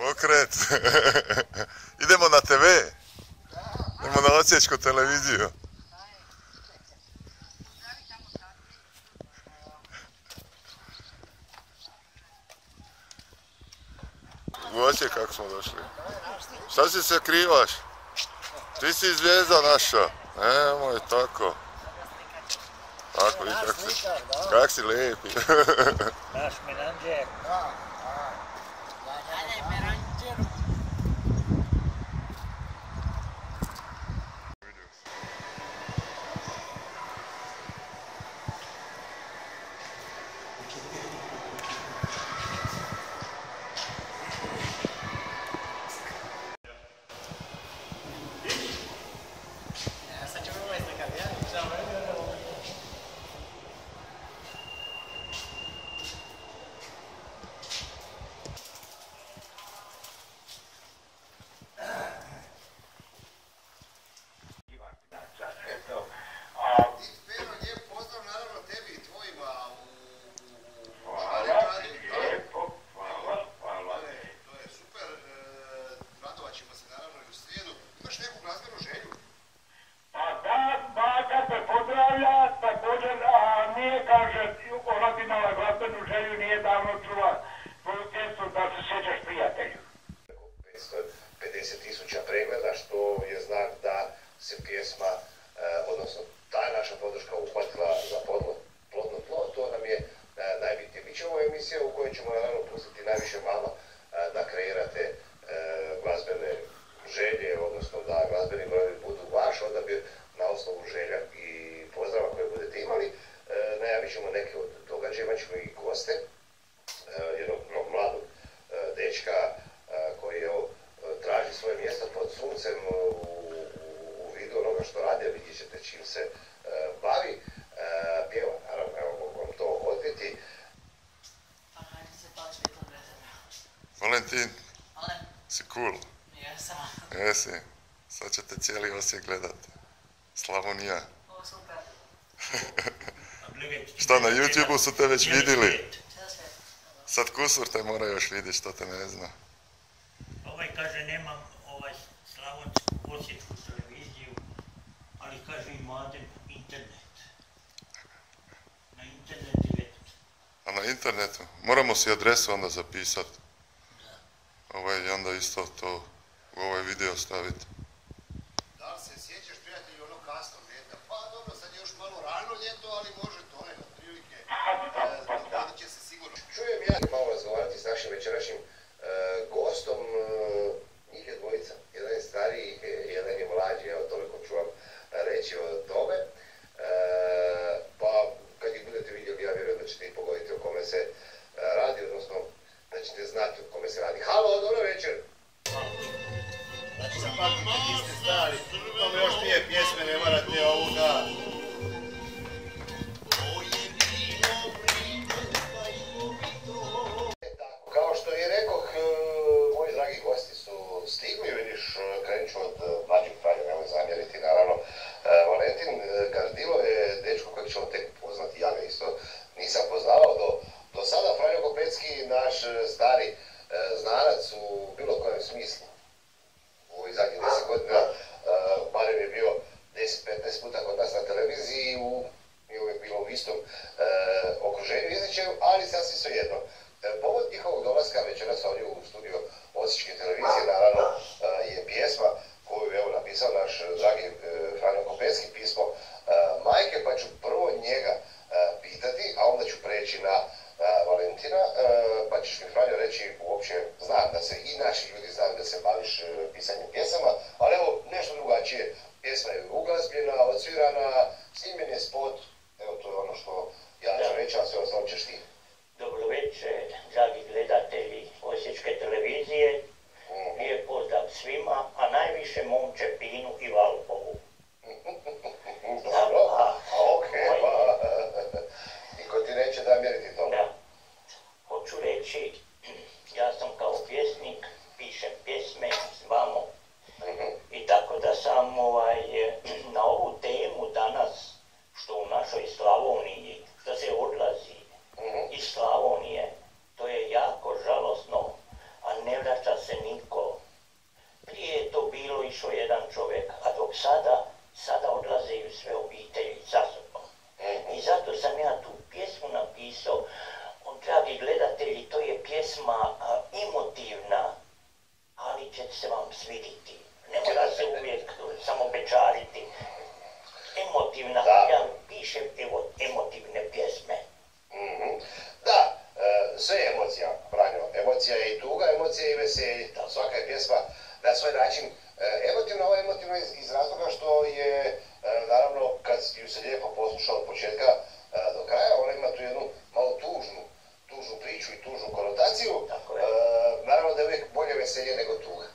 pokret. Idemo na TV. Idemo na osječku televiziju. U Osijek kako smo došli. Šta si se krivaš? Ti si zvijezda naša. Nemoj tako. Tako, vidi kako si. Kako si lijepi. Naš menadžer. Valentin. Si cool. Jesam. Jesi. Sad ćete cijeli Osijek gledati. Slavonija. O, super. Šta, na YouTube-u su te već vidjeli? Sad kusur te mora još vidjeti što te ne zna. Ovaj kaže nemam ovaj slavonsku osječku televiziju, ali kaže imate internet. Na internetu. A na internetu? Moramo si adresu onda zapisati ovaj, i onda isto to u ovaj video staviti. dolaska večeras ovdje u studiju Osječke televizije naravno eh, je pjesma koju je napisao naš eh, dragi eh, Franjo Kopenski pismo majke pa ću prvo njega pitati a onda ću preći na Valentina pa ćeš mi Franjo reći uopće znam da se i naši ljudi znam da se baviš pisanjem pjesama ali evo nešto drugačije. Pjesma je uglazbljena, odsvirana, snimljen je spot evo to je ono što ja ću reći a sve ostalo ćeš ti. Uvijek samo bečariti. Emotivna, Da. ja pišem evo, emotivne pjesme. Mhm. Da, e, sve je emocija, Franjo. Emocija je i tuga, emocija je i veselje. Svaka je pjesma na svoj način e, emotivna. Ovo je emotivno iz, iz razloga što je, e, naravno, kad ju se lijepo posluša od početka e, do kraja, ona ima tu jednu malo tužnu, tužnu priču i tužnu konotaciju. Tako je. E, naravno da je uvijek bolje veselje nego tuga.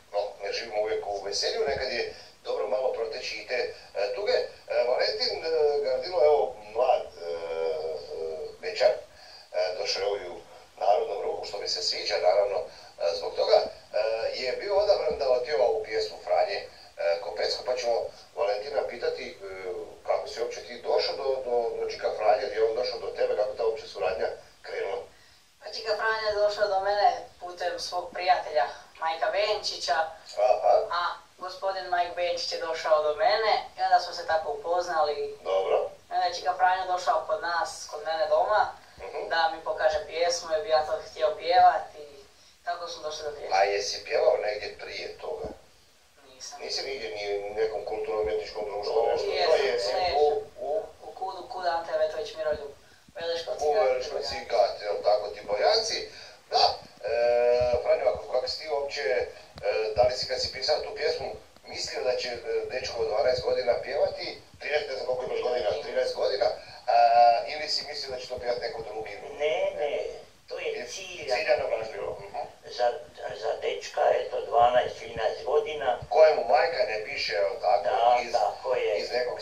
Živimo uvijek u veselju, nekad je dobro malo proteći te e, tuge. E, Valentin e, Gardilo, evo, mlad dečak, došao je u narodnom ruku, što mi se sviđa, naravno, zbog toga, je bio odabran da otpjeva ovu pjesmu Franje Kopecko, pa ćemo Valentina pitati kako si uopće ti došao do, do, do Čika Franje, gdje je on došao do tebe, kako ta uopće suradnja krenula. Pa Čika Franja je došao do mene putem svog prijatelja Majka Benčića, Aha, a gospodin Majk Benčić je došao do mene i onda smo se tako upoznali. dobro. I onda je Čika Franja došao kod nas, kod mene doma, Mhm. da mi pokaže pjesmu jer bi ja to htio pjevati tako smo došli do pjesme. A jesi pjevao negdje prije toga? Nisam. Nisi nigdje ni u nekom kulturno-umjetničkom društvu, nešto? Jesam,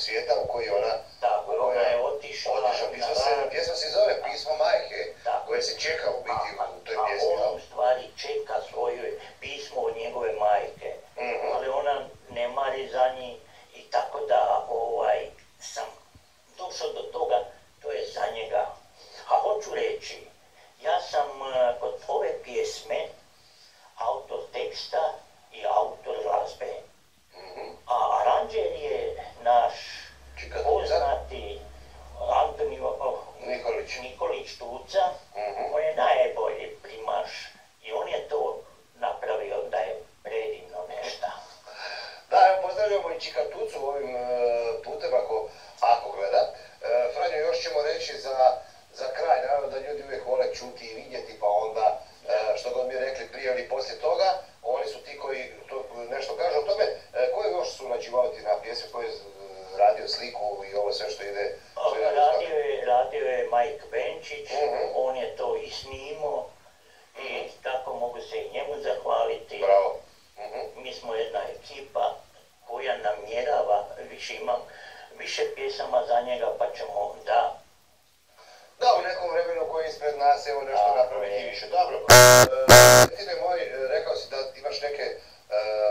je. iz nekog svijeta u koji ona Tako, u koji ona je otišla Otišla, pismo na se, rad. pjesma se zove Pismo majke, Tako. koje se čeka u biti a, u toj a pjesmi. on jel? u stvari čeka svoje pismo od njegove majke. Mhm. Ali ona ne mari za njih i tako da ovaj, sam došao do toga, to je za njega. A hoću reći, ja sam eh, kod ove pjesme autor teksta i autor glazbe. Mhm. A aranđer je naš Čika Tuca. poznati Antonio oh, Nikolić. Nikolić Tuca. Mhm. On je najbolji primaš i on je to napravio da je predivno nešto. Da, evo pozdravljamo i Čika Tucu ovim e, putem ako, ako gleda. E, Franjo, još ćemo reći za, za kraj, naravno da ljudi uvijek vole čuti i vidjeti, pa onda e, što god mi rekli prije ili poslije toga, oni su ti koji to, nešto kažu o tome. E, ko je još surađivao ti na pjesmi, ko je radio sliku i ovo sve što ide? što ide to? Radio je, radio je Mike Benčić, Mhm. on je to i snimao i tako mogu se i njemu zahvaliti. Bravo. Mhm. Mi smo jedna ekipa koja namjerava, više imam više pjesama za njega pa ćemo da Da, u nekom vremenu koje je ispred nas, evo nešto Je. i više. Dobro. E, Tine moj, e, rekao si da imaš neke e,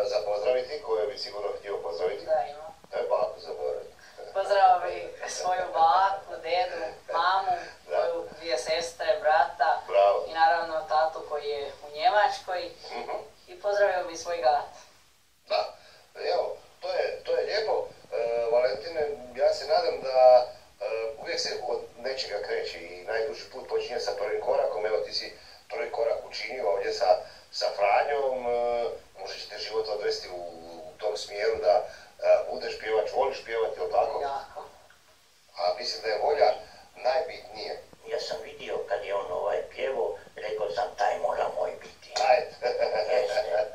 za pozdraviti, koje bi sigurno htio pozdraviti. Da, imam. E, baku zaboravim. Pozdrav bi svoju baku, dedu, mamu, Da. moju dvije sestre, brata Bravo. i naravno tatu koji je u Njemačkoj Mhm. i pozdravio bi svoj gat. Da, evo, to je, to je lijepo. E, Valentine, ja se nadam da e, uvijek se od nečega kreće najduži put počinje sa prvim korakom. Evo ti si prvi korak učinio ovdje sa, sa Franjom. E, možda će te život odvesti u, u tom smjeru da e, budeš pjevač, voliš pjevati, jel tako? Jako. A mislim da je volja najbitnije. Ja sam vidio kad je on ovaj pjevo, rekao sam taj mora moj biti. Ajde. Jeste.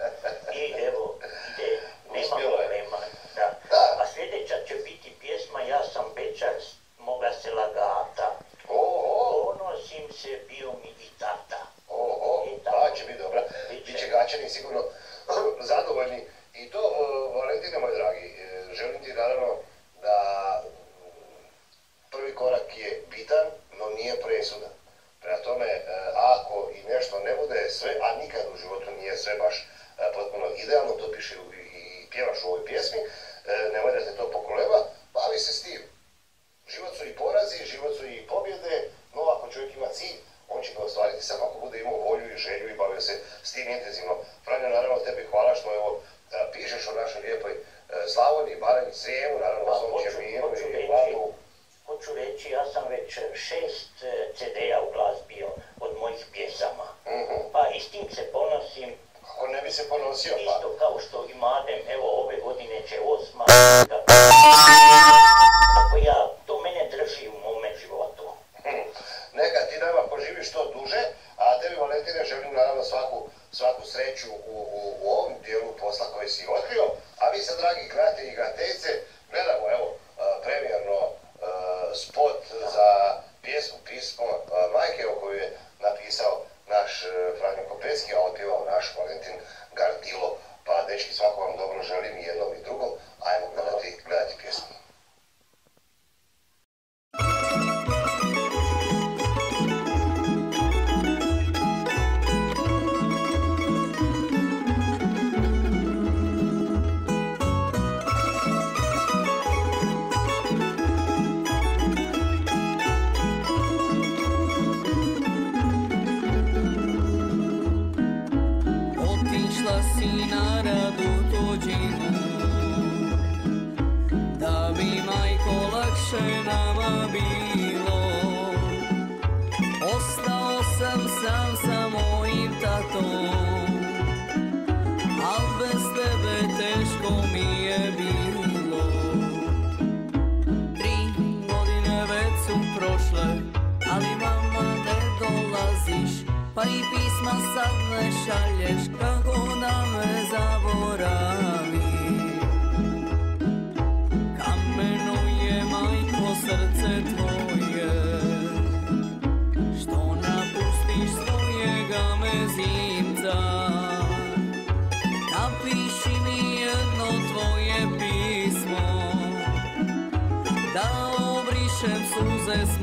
I evo, ide, nema Uspjelo je. problema. Da. Da. A sljedeća će biti pjesma Ja sam Bečar s moga sela Gata. Oho, Ponosim se, bio mi i tata. oho, I tako. da će biti dobra. Biće. Biće gačani sigurno zadovoljni. I to, e, Valentine moj dragi, e, želim ti naravno da mm, prvi korak je bitan, no nije presudan. Prema tome, e, ako i nešto ne bude sve, a nikad u životu nije sve baš sad ne šalješ Kako da me zaboraviš Kameno je majko srce tvoje. Što napustiš svojega mezimca? Napiši mi jedno tvoje pismo. Da obrišem suze s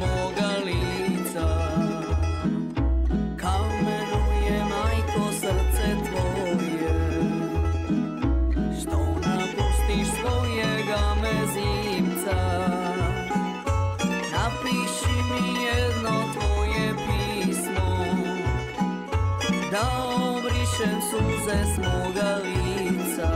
suze s moga lica.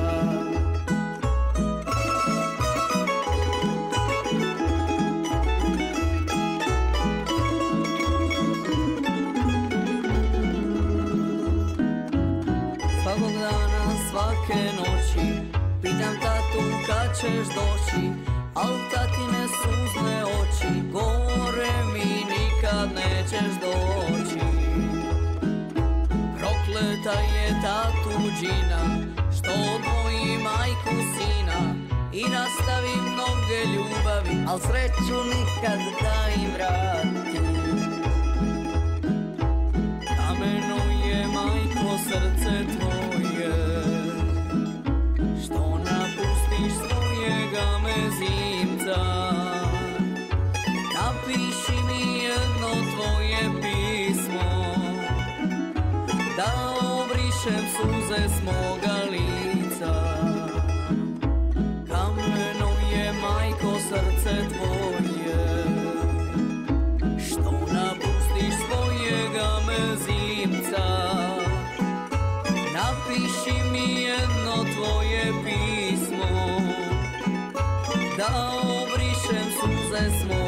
Svakog dana, svake noći Pitam tatu kad ćeš doći Al tatine suzne oči Govore mi nikad nećeš doći. Prokleta je ta tuđina Što odvoji majku sina I nastavi mnoge ljubavi Al sreću nikad da im vrati Kameno je majko srce tvoje pismo Da